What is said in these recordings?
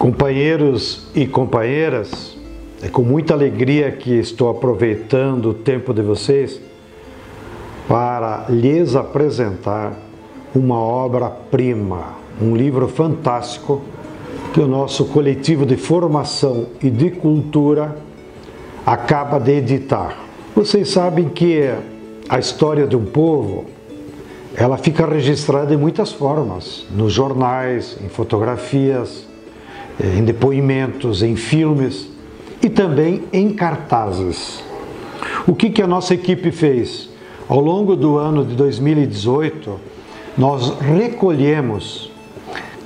Companheiros e companheiras, é com muita alegria que estou aproveitando o tempo de vocês para lhes apresentar uma obra-prima, um livro fantástico que o nosso coletivo de formação e de cultura acaba de editar. Vocês sabem que a história de um povo ela fica registrada em muitas formas, nos jornais, em fotografias, em depoimentos, em filmes e também em cartazes. O que, que a nossa equipe fez? Ao longo do ano de 2018, nós recolhemos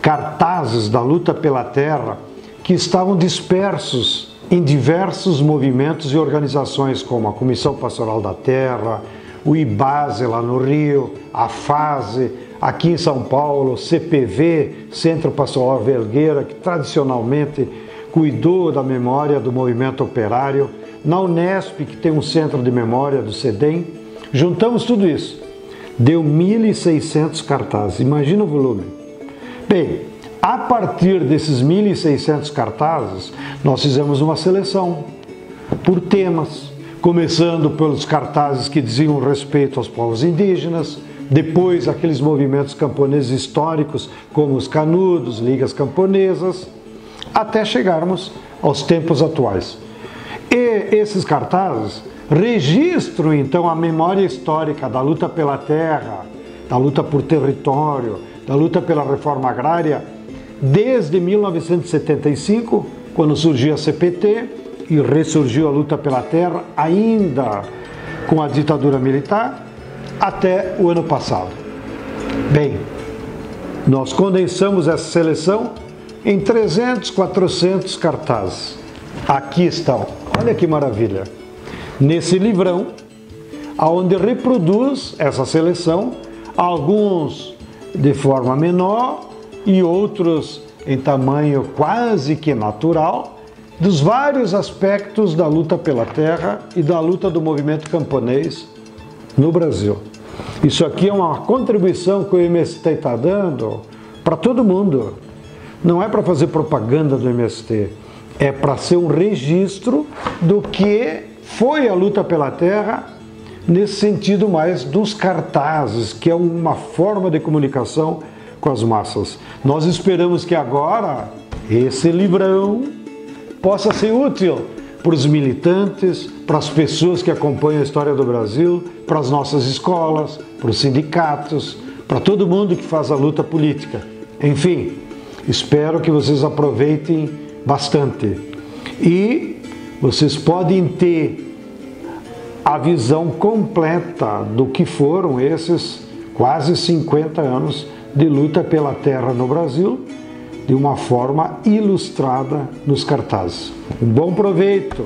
cartazes da luta pela terra que estavam dispersos em diversos movimentos e organizações, como a Comissão Pastoral da Terra, o IBASE lá no Rio, a FASE, aqui em São Paulo, CPV, Centro Pastoral Vergueira, que tradicionalmente cuidou da memória do movimento operário, na Unesp, que tem um centro de memória do CEDEM. Juntamos tudo isso. Deu 1.600 cartazes. Imagina o volume. Bem, a partir desses 1.600 cartazes, nós fizemos uma seleção por temas começando pelos cartazes que diziam respeito aos povos indígenas, depois aqueles movimentos camponeses históricos, como os canudos, ligas camponesas, até chegarmos aos tempos atuais. E esses cartazes registram então a memória histórica da luta pela terra, da luta por território, da luta pela reforma agrária, desde 1975, quando surgiu a CPT, e ressurgiu a luta pela terra, ainda com a ditadura militar, até o ano passado. Bem, nós condensamos essa seleção em 300, 400 cartazes. Aqui estão, olha que maravilha. Nesse livrão, aonde reproduz essa seleção, alguns de forma menor e outros em tamanho quase que natural, dos vários aspectos da luta pela terra e da luta do movimento camponês no Brasil. Isso aqui é uma contribuição que o MST está dando para todo mundo. Não é para fazer propaganda do MST, é para ser um registro do que foi a luta pela terra nesse sentido mais dos cartazes, que é uma forma de comunicação com as massas. Nós esperamos que agora esse livrão possa ser útil para os militantes, para as pessoas que acompanham a história do Brasil, para as nossas escolas, para os sindicatos, para todo mundo que faz a luta política. Enfim, espero que vocês aproveitem bastante. E vocês podem ter a visão completa do que foram esses quase 50 anos de luta pela terra no Brasil de uma forma ilustrada nos cartazes. Um bom proveito!